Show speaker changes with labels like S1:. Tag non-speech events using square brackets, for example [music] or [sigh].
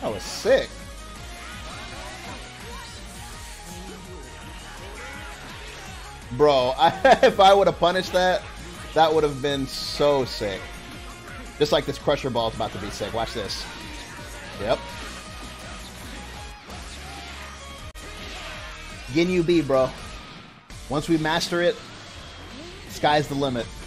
S1: That was sick. Bro, I, [laughs] if I would have punished that, that would have been so sick. Just like this Crusher Ball is about to be sick. Watch this. Yep. Ginyu B, bro. Once we master it, sky's the limit.